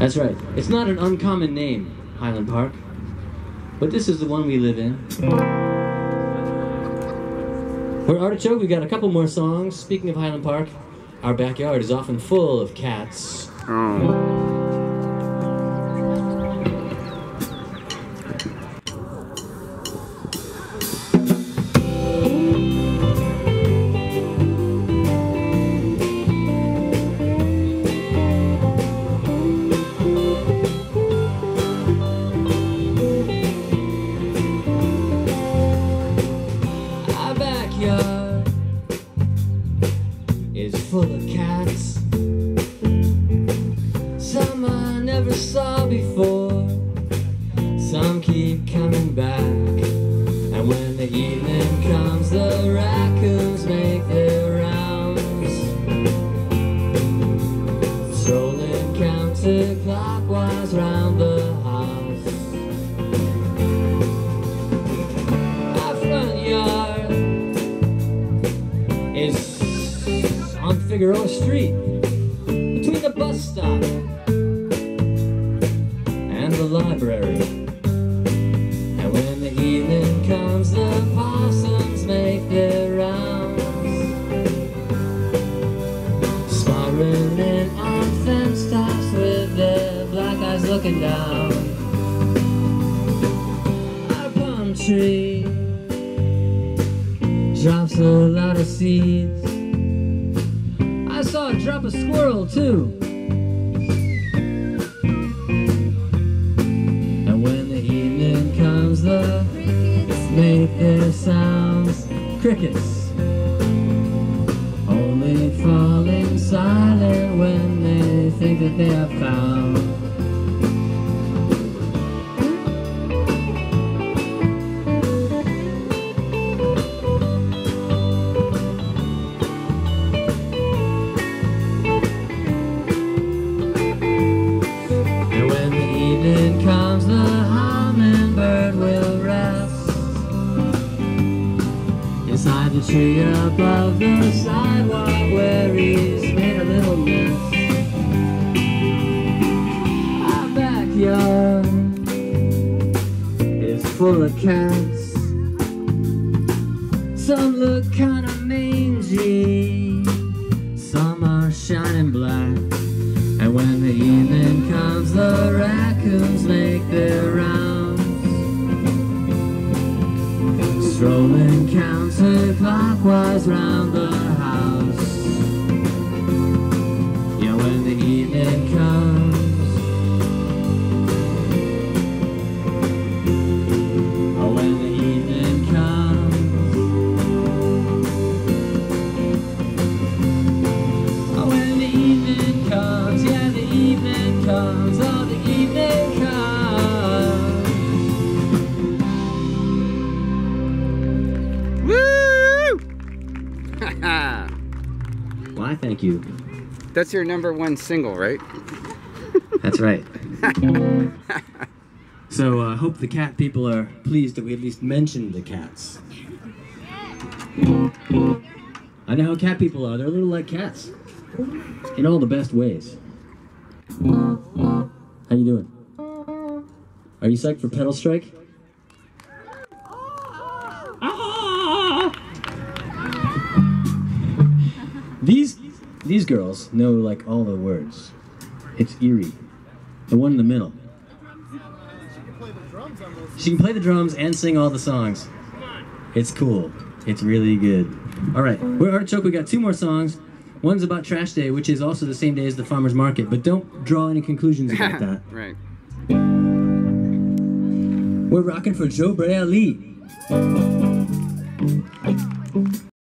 That's right. It's not an uncommon name, Highland Park. But this is the one we live in. We're Artichoke. We got a couple more songs. Speaking of Highland Park, our backyard is often full of cats. Oh. Backyard is full of cats. Some I never saw before. Some keep coming back. And when the evening on Figueroa Street, between the bus stop and the library. And when the evening comes, the possums make their rounds, spiraling on fence tops with their black eyes looking down. Our palm tree drops a lot of seeds. I saw it drop a squirrel too. And when the evening comes, the crickets make their sounds. Crickets. Only falling silent when they think that they are found. Inside the tree above the sidewalk where he's made a little nest. Our backyard is full of cats. Some look kind of mangy, some are shining black. And when the evening comes, the raccoons make their rounds. Strolling counterclockwise round the house. Why, thank you. That's your number one single, right? That's right. so I uh, hope the cat people are pleased that we at least mentioned the cats. I know how cat people are. They're a little like cats. In all the best ways. How you doing? Are you psyched for Pedal Strike? These these girls know like all the words. It's eerie. The one in the middle. She can play the drums and sing all the songs. It's cool. It's really good. All right, we're Artichoke. We got two more songs. One's about Trash Day, which is also the same day as the farmers market. But don't draw any conclusions about that. right. We're rocking for Joe Bray-Ali.